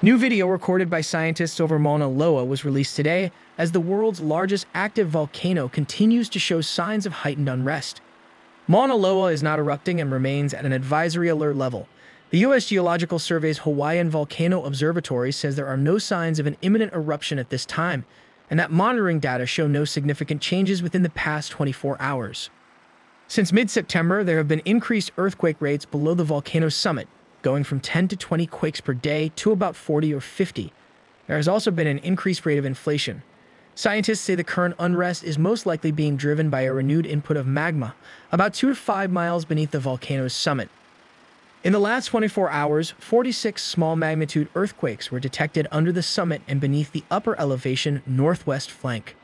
New video recorded by scientists over Mauna Loa was released today as the world's largest active volcano continues to show signs of heightened unrest. Mauna Loa is not erupting and remains at an advisory alert level. The U.S. Geological Survey's Hawaiian Volcano Observatory says there are no signs of an imminent eruption at this time, and that monitoring data show no significant changes within the past 24 hours. Since mid-September, there have been increased earthquake rates below the volcano's summit, going from 10 to 20 quakes per day to about 40 or 50. There has also been an increased rate of inflation. Scientists say the current unrest is most likely being driven by a renewed input of magma, about 2 to 5 miles beneath the volcano's summit. In the last 24 hours, 46 small magnitude earthquakes were detected under the summit and beneath the upper elevation northwest flank.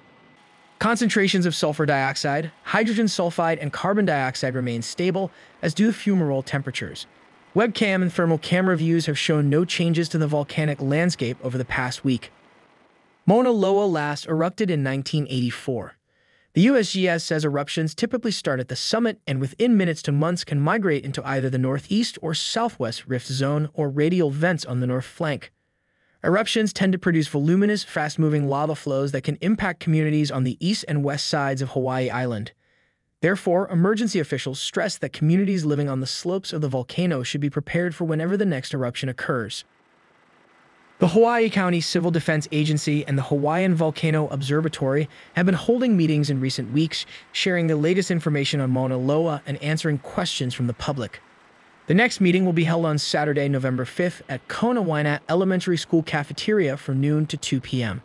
Concentrations of sulfur dioxide, hydrogen sulfide, and carbon dioxide remain stable, as do the fumarole temperatures. Webcam and thermal camera views have shown no changes to the volcanic landscape over the past week. Mauna Loa last erupted in 1984. The USGS says eruptions typically start at the summit and within minutes to months can migrate into either the northeast or southwest rift zone or radial vents on the north flank. Eruptions tend to produce voluminous, fast-moving lava flows that can impact communities on the east and west sides of Hawaii Island. Therefore, emergency officials stress that communities living on the slopes of the volcano should be prepared for whenever the next eruption occurs. The Hawaii County Civil Defense Agency and the Hawaiian Volcano Observatory have been holding meetings in recent weeks, sharing the latest information on Mauna Loa and answering questions from the public. The next meeting will be held on Saturday, November 5th at Konawaena Elementary School cafeteria from noon to 2 p.m.